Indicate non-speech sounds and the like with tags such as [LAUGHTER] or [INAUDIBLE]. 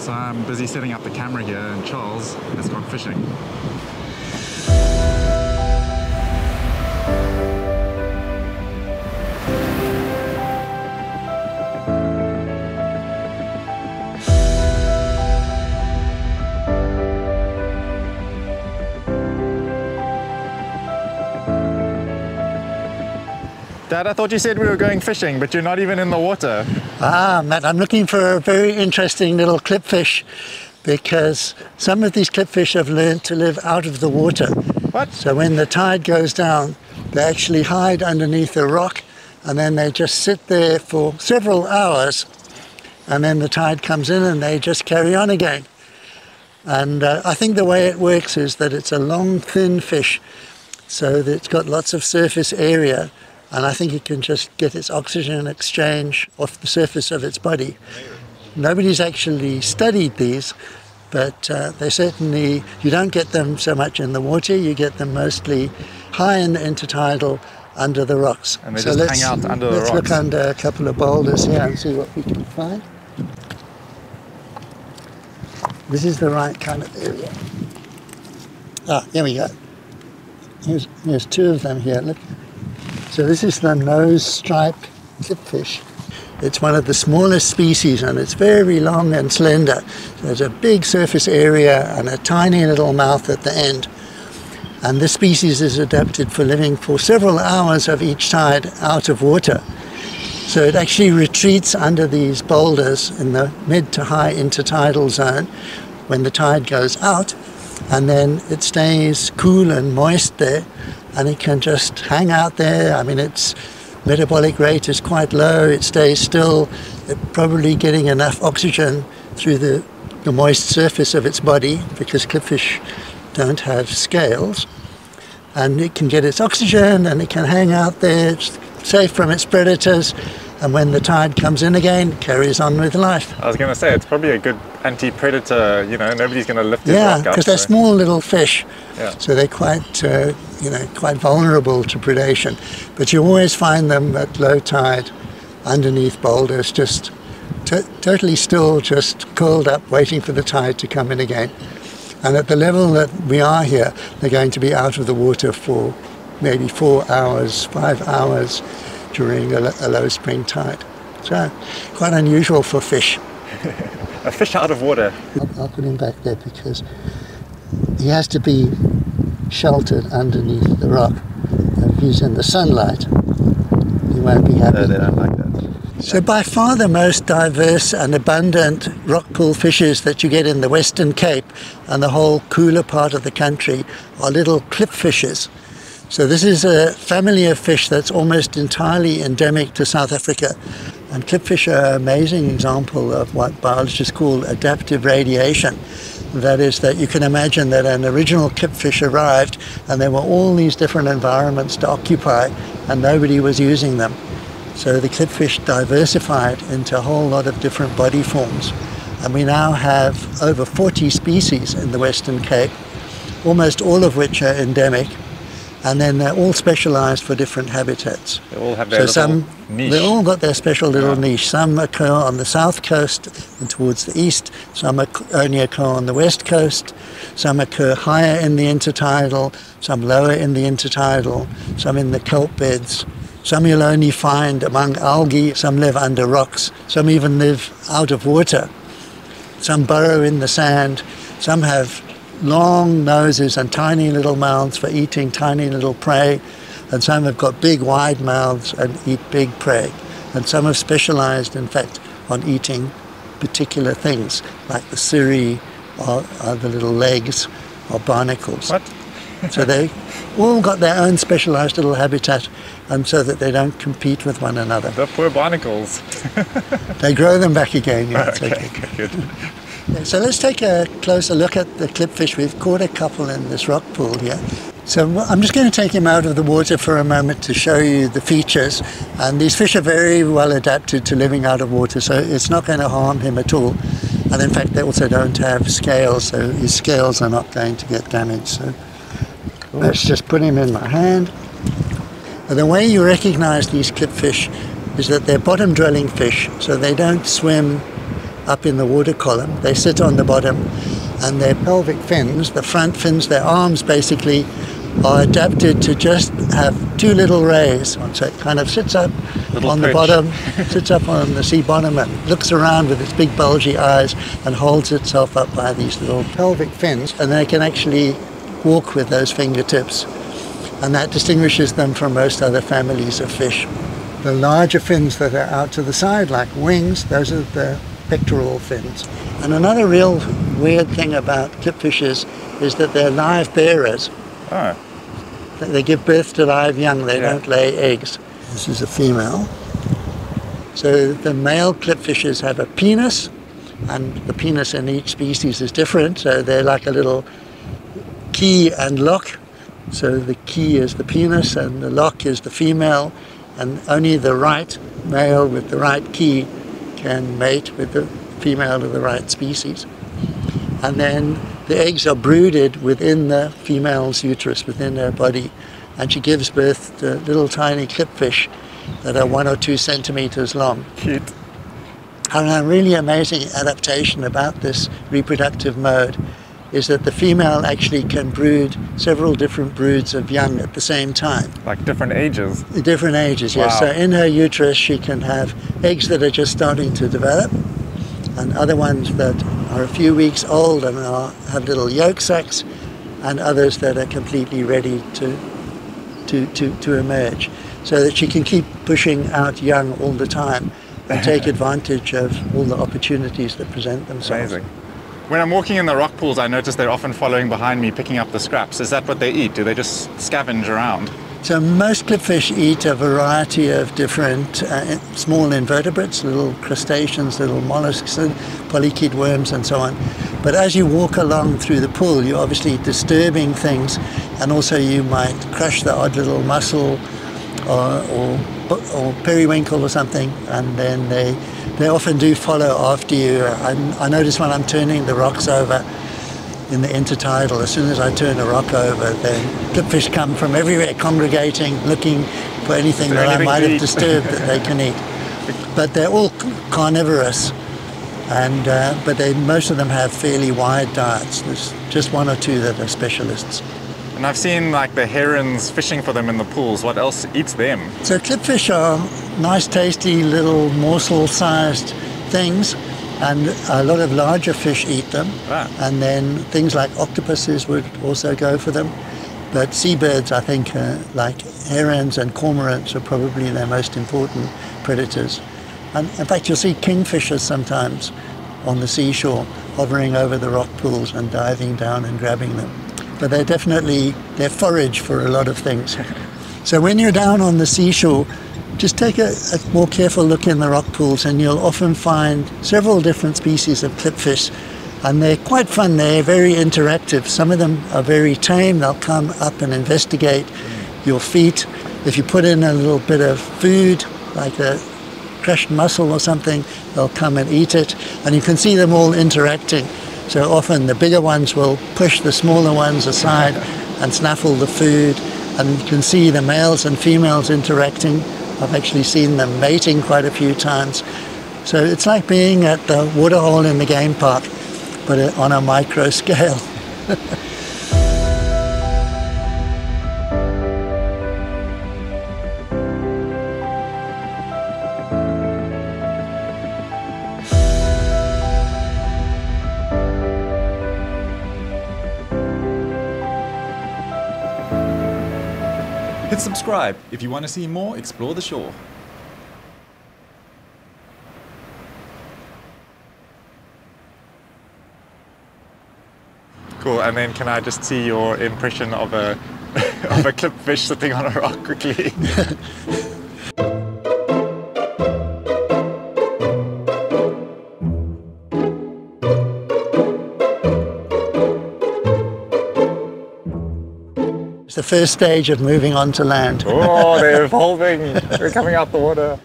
So I'm busy setting up the camera here and Charles has gone fishing. Dad, I thought you said we were going fishing, but you're not even in the water. Ah, Matt, I'm looking for a very interesting little klipfish because some of these klipfish have learned to live out of the water. What? So when the tide goes down, they actually hide underneath a rock and then they just sit there for several hours and then the tide comes in and they just carry on again. And uh, I think the way it works is that it's a long, thin fish, so that it's got lots of surface area and I think it can just get its oxygen exchange off the surface of its body. Nobody's actually studied these, but uh, they certainly, you don't get them so much in the water, you get them mostly high in the intertidal under the rocks. And they so just let's, hang out under the let's look under a couple of boulders here and see what we can find. This is the right kind of area. Ah, here we go. Here's, here's two of them here. Look. So this is the nose stripe klipfish. It's one of the smallest species and it's very long and slender. There's a big surface area and a tiny little mouth at the end. And this species is adapted for living for several hours of each tide out of water. So it actually retreats under these boulders in the mid to high intertidal zone when the tide goes out and then it stays cool and moist there and it can just hang out there. I mean, its metabolic rate is quite low. It stays still, it probably getting enough oxygen through the, the moist surface of its body because klipfish don't have scales. And it can get its oxygen and it can hang out there, safe from its predators. And when the tide comes in again, carries on with life. I was going to say, it's probably a good anti-predator, you know, nobody's going to lift his Yeah, because they're so- small little fish, Yeah. so they're quite, uh, you know, quite vulnerable to predation. But you always find them at low tide, underneath boulders, just to- totally still, just curled up, waiting for the tide to come in again. And at the level that we are here, they're going to be out of the water for maybe four hours, five hours during a, a low spring tide. So quite unusual for fish. [LAUGHS] A fish out of water. I'll, I'll put him back there because he has to be sheltered underneath the rock. If he's in the sunlight, he won't be happy. No, they don't like that. So by far the most diverse and abundant rock pool fishes that you get in the Western Cape and the whole cooler part of the country are little klipfishes. So this is a family of fish that's almost entirely endemic to South Africa. And klipfish are an amazing example of what biologists call adaptive radiation. That is that you can imagine that an original klipfish arrived and there were all these different environments to occupy and nobody was using them. So the klipfish diversified into a whole lot of different body forms. And we now have over 40 species in the Western Cape, almost all of which are endemic. And then they're all specialized for different habitats. They all have their So little some, niche. they all got their special little Yeah. niche. Some occur on the south coast and towards the east. Some only occur on the west coast. Some occur higher in the intertidal. Some lower in the intertidal. Some in the kelp beds. Some you'll only find among algae. Some live under rocks. Some even live out of water. Some burrow in the sand. Some have long noses and tiny little mouths for eating tiny little prey. And some have got big wide mouths and eat big prey. And some have specialized, in fact, on eating particular things, like the cirri or, or the little legs or barnacles. What? So they all got their own specialized little habitat and so that they don't compete with one another. The poor barnacles. They grow them back again. Yeah, [LAUGHS] okay. okay, good. So let's take a closer look at the klipfish. We've caught a couple in this rock pool here. So I'm just going to take him out of the water for a moment to show you the features. And these fish are very well adapted to living out of water, so it's not going to harm him at all. And in fact, they also don't have scales, so his scales are not going to get damaged. So let's just put him in my hand. And the way you recognize these klipfish is that they're bottom dwelling fish, so they don't swim up in the water column. They sit on the bottom, and their pelvic fins, the front fins, their arms basically, are adapted to just have two little rays. So it kind of sits up Little on the bottom, [LAUGHS] sits up on the sea bottom and looks around with its big bulgy eyes and holds itself up by these little pelvic fins. And they can actually walk with those fingertips. And that distinguishes them from most other families of fish. The larger fins that are out to the side, like wings, those are the pectoral fins. And another real weird thing about klipfishes is that they're live bearers. Oh, They give birth to live young, they Yeah. don't lay eggs. This is a female. So the male klipfishes have a penis, and the penis in each species is different, so they're like a little key and lock. So the key is the penis, and the lock is the female, and only the right male with the right key can mate with the female of the right species. And then the eggs are brooded within the female's uterus, within her body, and she gives birth to little tiny klipfish that are one or two centimeters long. cute. And a really amazing adaptation about this reproductive mode is that the female actually can brood several different broods of young at the same time, Like different ages. different ages. Yes. So in her uterus, she can have eggs that are just starting to develop, and other ones that are a few weeks old and are, have little yolk sacs, and others that are completely ready to, to, to, to emerge, so that she can keep pushing out young all the time and take [LAUGHS] advantage of all the opportunities that present themselves. Amazing. When I'm walking in the rock pools, I notice they're often following behind me, picking up the scraps. Is that what they eat? Do they just scavenge around? So most klipfish eat a variety of different uh, small invertebrates, little crustaceans, little mollusks, and polychaete worms, and so on. But as you walk along through the pool, you're obviously disturbing things, and also you might crush the odd little mussel or, or, or periwinkle or something, and then they they often do follow after you. I, I notice when I'm turning the rocks over in the intertidal, as soon as I turn a rock over, then klipfish come from everywhere congregating, looking for anything that there I might have disturbed that they can eat. [LAUGHS] But they're all carnivorous, and uh, but they most of them have fairly wide diets. There's just one or two that are specialists. And I've seen like the herons fishing for them in the pools. What else eats them? So klipfish are nice, tasty little morsel-sized things, and a lot of larger fish eat them. Ah. And then things like octopuses would also go for them. But seabirds, I think, uh, like herons and cormorants, are probably their most important predators. And in fact, you'll see kingfishers sometimes on the seashore hovering over the rock pools and diving down and grabbing them. But they're definitely they're forage for a lot of things. So when you're down on the seashore, just take a, a more careful look in the rock pools and you'll often find several different species of klipfish and they're quite fun, they're very interactive. Some of them are very tame, they'll come up and investigate your feet. If you put in a little bit of food, like a crushed mussel or something, they'll come and eat it. And you can see them all interacting. So often the bigger ones will push the smaller ones aside and snaffle the food. And you can see the males and females interacting. I've actually seen them mating quite a few times. So it's like being at the waterhole in the game park, but on a micro scale. [LAUGHS] Hit subscribe if you want to see more Explore the Shore. Cool. And then can I just see your impression of a [LAUGHS] of a klipfish sitting on a rock quickly? [LAUGHS] It's the first stage of moving on to land. oh, they're [LAUGHS] evolving. They're coming out the water.